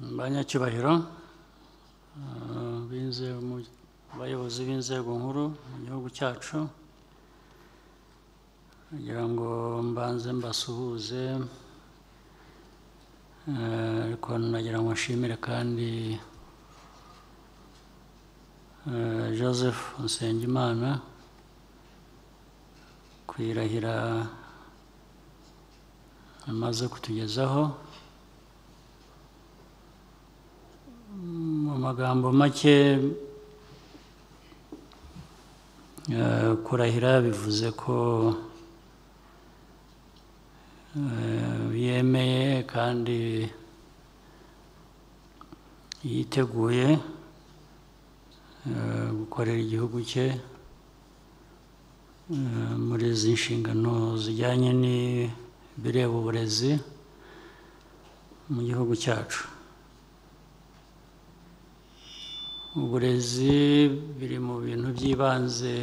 banyacyubahiro eh, abayobozi b'inzego nkuru mu gihugu cyacu. Kugira ngo mbanze mbasuhuze eh, ariko nagira ngo nshimire kandi eh, Joseph Nsengimana kwirahira amaze kutugezaho. Mu magambo make eh, kurahira bivuze ko eh, yemeye kandi yiteguye eh, gukorera igihugu cye muri izi nshingano zijyanye n'ibireba uburezi mu gihugu cyacu. Uburezi biri mu bintu by'ibanze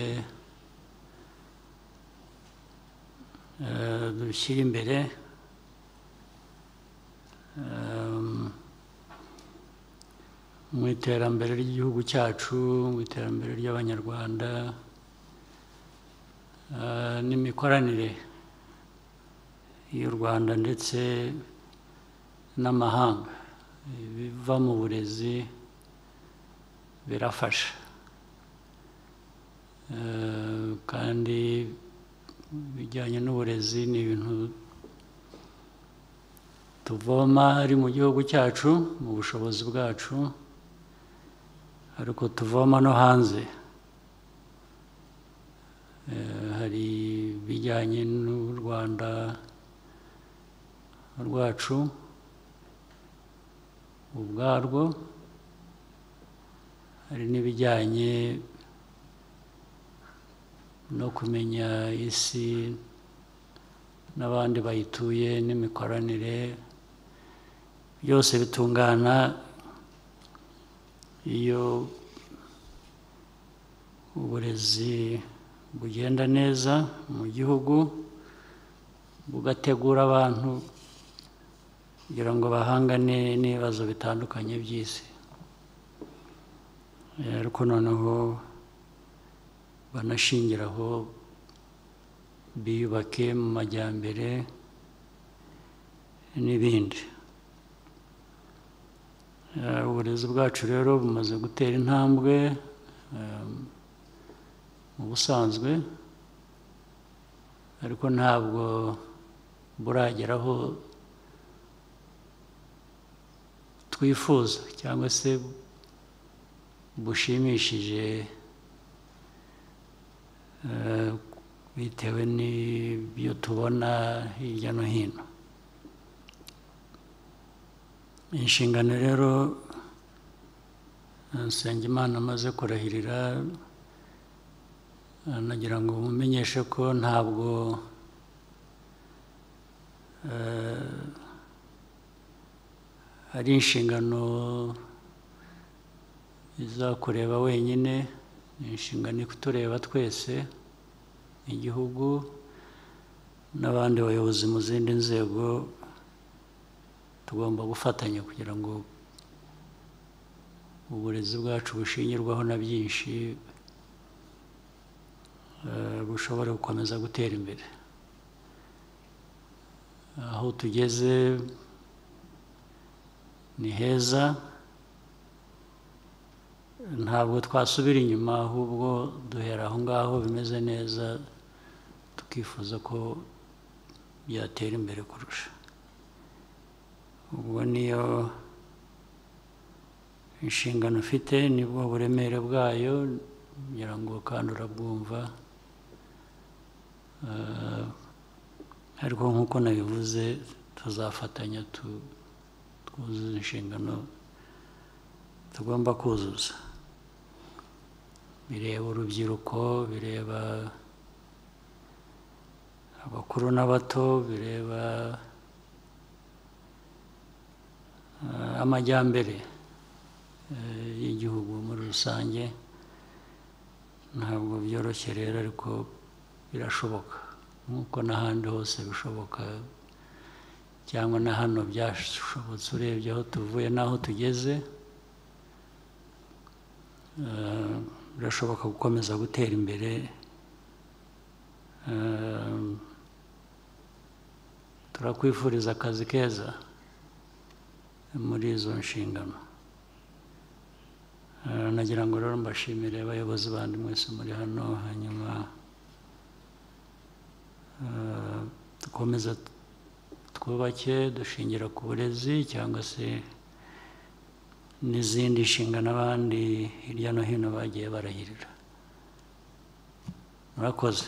eh, dushyira imbere. Em, mu iterambere ry'igihugu cyacu mu iterambere ry'abanyarwanda eh, n'imikoranire y'u Rwanda ndetse n'amahanga. Ibiva mu burezi birafasha Eh, kandi ibijyanye n'uburezi ni ibintu tuvoma ari mu gihugu cyacu mu bushobozi bwacu ariko tuvoma no hanze. Eh, hari ibijyanye n'u Rwanda rwacu ubwarwo hari n'ibijyanye no kumenya isi n'abandi bayituye n'imikoranire byose bitungana iyo uburezi bugenda neza mu gihugu bugategura abantu kugira ngo bahangane n'ibibazo bitandukanye by'isi. Ariko noneho banashingiraho biyubake mu majyambere n'ibindi. Eh, uburezi bwacu rero bumaze gutera intambwe eh, mu busanzwe ariko ntabwo burageraho twifuza cyangwa se bushimishije bitewe n'ibyo tubona hirya no hino inshingano rero Nsengimana amaze kurahirira nagira ngo mumenyeshe ko ntabwo ari inshingano izakureba wenyine ni inshingano ikutureba twese igihugu n'abandi bayobozi mu zindi nzego tugomba gufatanya kugira ngo uburezi bwacu bushingirwaho na byinshi eh, bushobore gukomeza gutera imbere. Aho tugeze ni heza. Ntabwo twasubira inyuma ahubwo duhera aho ngaho bimeze neza tukifuza ko byatera imbere kurusha. Ubwo niyo inshingano ufite ni bwo buremere bwayo ngira ngo kandi urabwumva. Eh, ariko nk'uko nabivuze tuzafatanya tu- twuzuze inshingano tugomba kuzuza. Bireba urubyiruko bireba abakuru n'abato bireba eh, amajyambere eh, y'igihugu muri rusange. Ntabwo byoroshye rero ariko birashoboka. Nk'uko n'ahandi hose bishoboka cyangwa na hano byashobotse urebye aho tuvuye n'aho tugeze eh, birashoboka gukomeza gutera imbere Eh, turakwifuriza akazi keza muri izo nshingano. Eh, nagira ngo rero mbashimire abayobozi bandi mwese muri hano hanyuma eh, dukomeza twubake dushingira ku burezi cyangwa se n'izindi nshingano abandi hirya no hino bagiye barahirira. Murakoze.